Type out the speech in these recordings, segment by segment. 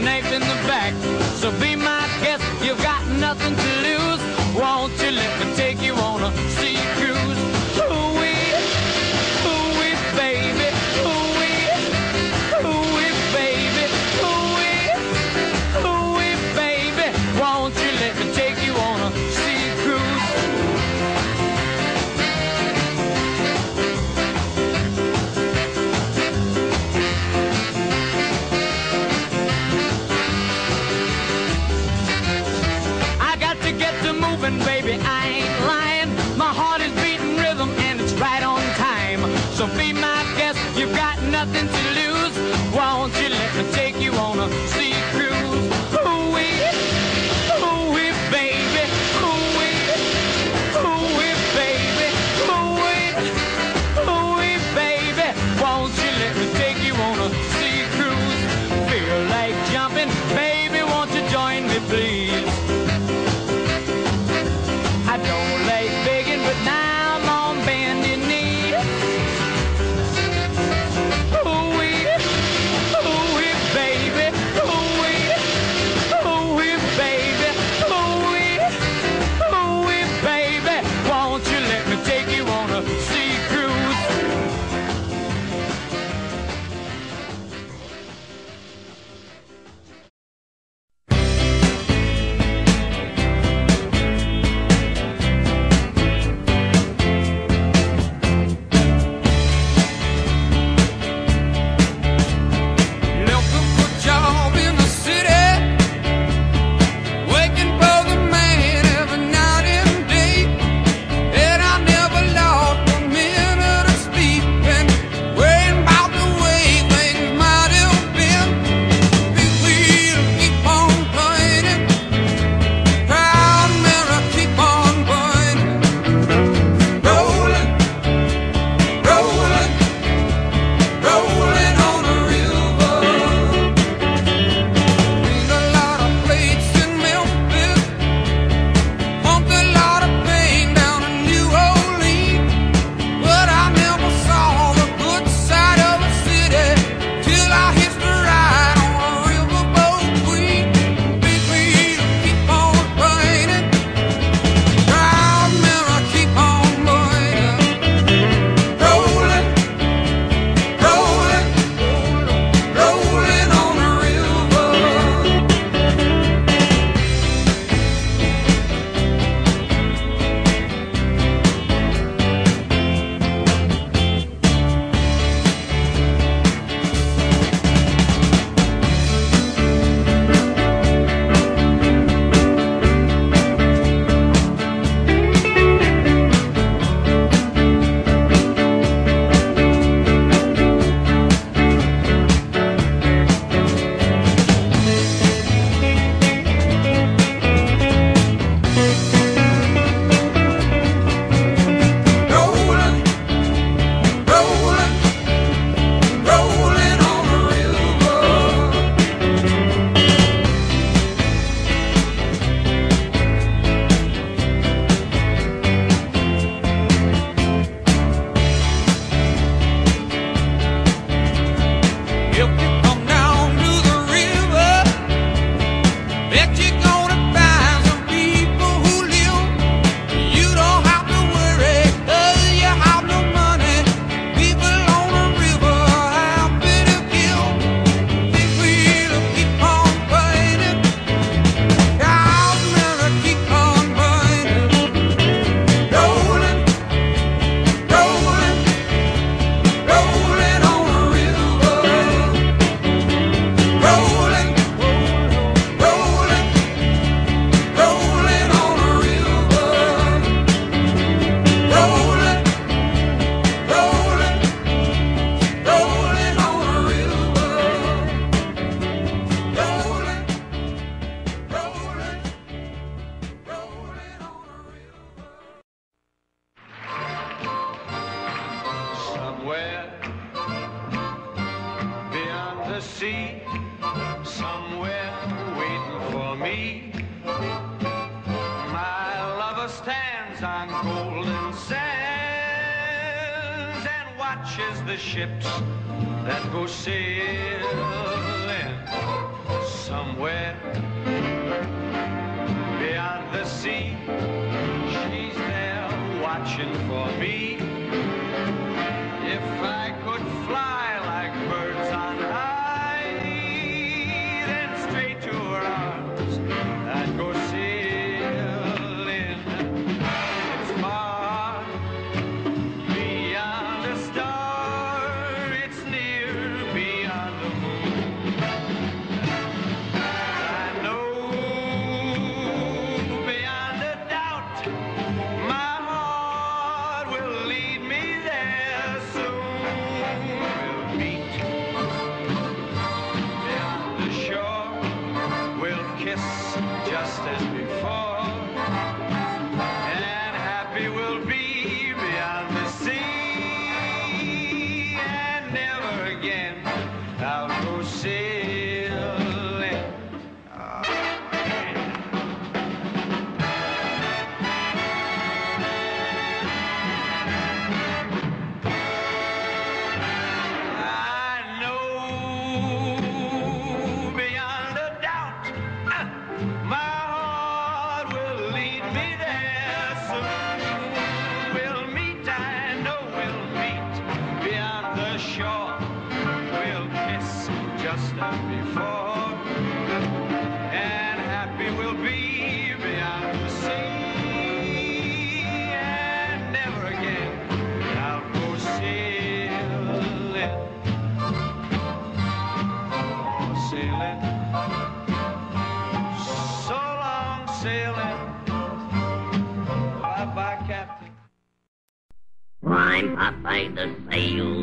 knife in the back. So be my guest, you've got nothing to lose. Won't you let me take you on a sea. My lover stands on golden sands and watches the ships that go sailing somewhere beyond the sea. She's there watching for me. If I We'll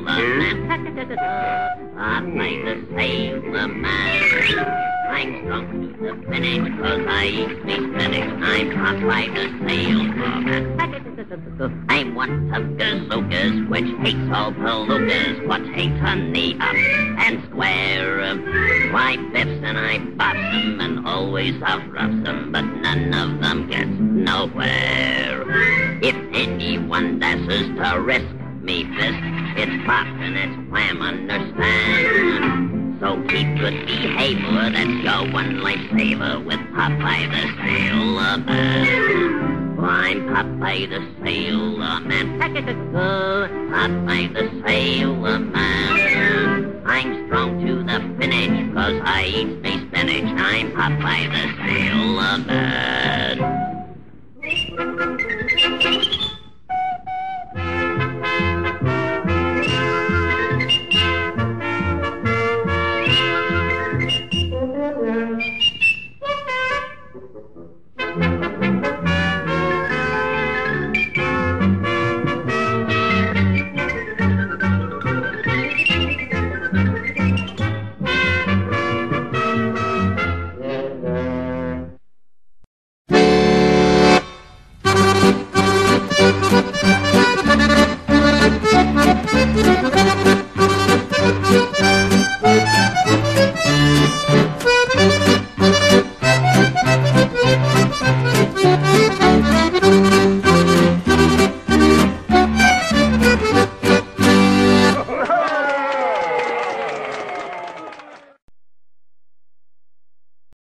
Man. Popeye the Man. I'm strong to the finish cause I eat me spinach. I'm Popeye the Sailor Man. I'm one of gazookas which hates all palookas. What hates honey up and square. My biffs and I bops them and always outroughs them, but none of them gets nowhere. If anyone dashes to risk me fist, it's pop and it's wham, understand? So keep good behavior, that's your one lifesaver with Popeye the Sailor Man. I'm Popeye the Sailor Man. Popeye the Sailor Man. I'm strong to the finish, cause I eat me spinach. I'm Popeye the Sailor Man.